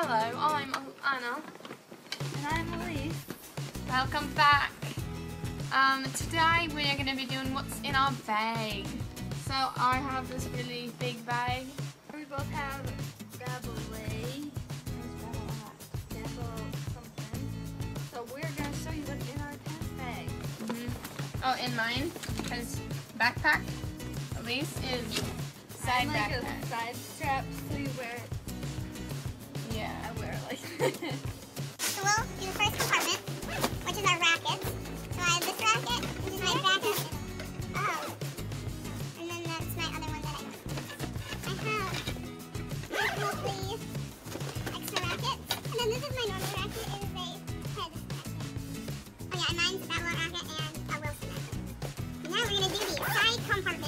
Hello, I'm Anna. And I'm Elise. Welcome back. Um, today we are going to be doing what's in our bag. So I have this really big bag. We both have double A. Double something. So we're going to show you what's in our bag. hmm Oh, in mine has backpack. Elise is side I'm like backpack. a side strap so you wear it. So we'll do the first compartment, which is our rackets. So I have this racket, which is my racket. Oh. Um, and then that's my other one that I have. I have mostly extra rackets. And then this is my normal racket. It is a head racket. Oh yeah, and mine's a Babolat racket and a Wilson racket. And now we're going to do the side compartment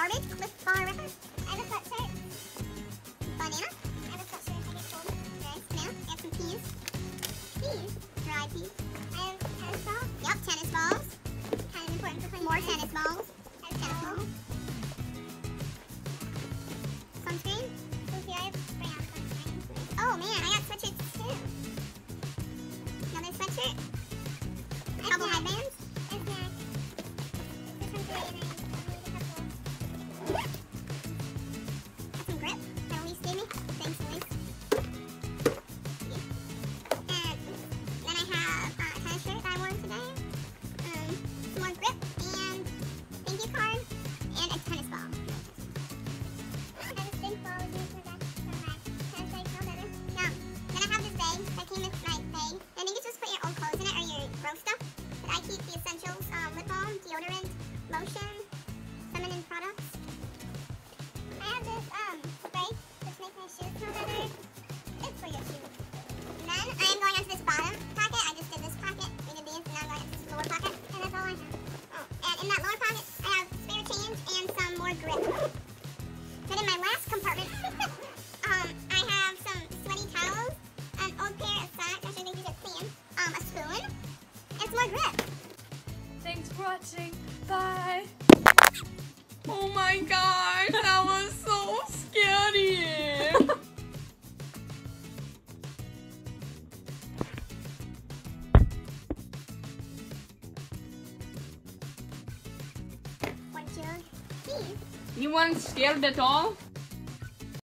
garbage. Wrapper. I have a sweatshirt. Banana. I have a sweatshirt. I get cold. Nice. Banana. I have some peas. Peas. Dry peas. I have tennis balls. Yep, tennis balls. Kind of important for playing. More tennis balls. In that lower pocket, I have spare change and some more grip. Then in my last compartment, um, I have some sweaty towels, an old pair of socks. Actually, I think these are clean. Um, a spoon, and some more grip. Thanks for watching. Bye. Oh my gosh, that was These. you weren't scared at all?